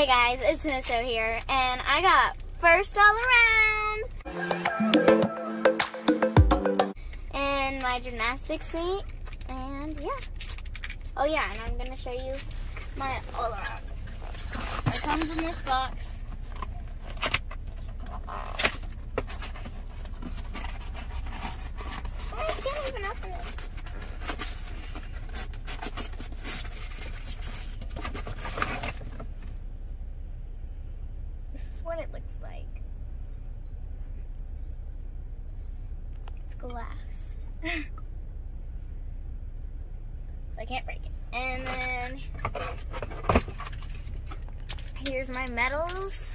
Hey guys, it's Misso here, and I got first all around in my gymnastics meet, and yeah. Oh yeah, and I'm gonna show you my all around. It comes in this box. I can't even open it. This is what it looks like. It's glass. so I can't break it. And then here's my medals.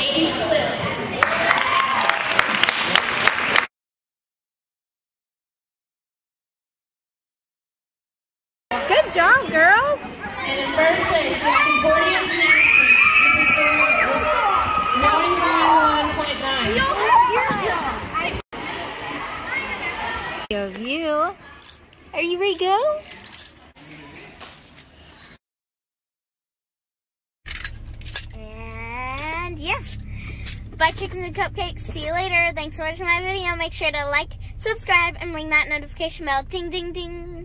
Ladies salute. Good job, girls. And in first place, we have Concordia Gymnastics. Nine nine one point nine. Of you. Are you ready to go? And yeah. Bye chickens and cupcakes. See you later. Thanks for watching my video. Make sure to like, subscribe, and ring that notification bell. Ding, ding, ding.